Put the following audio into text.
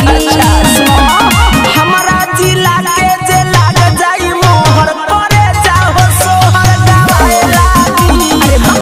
Chacha.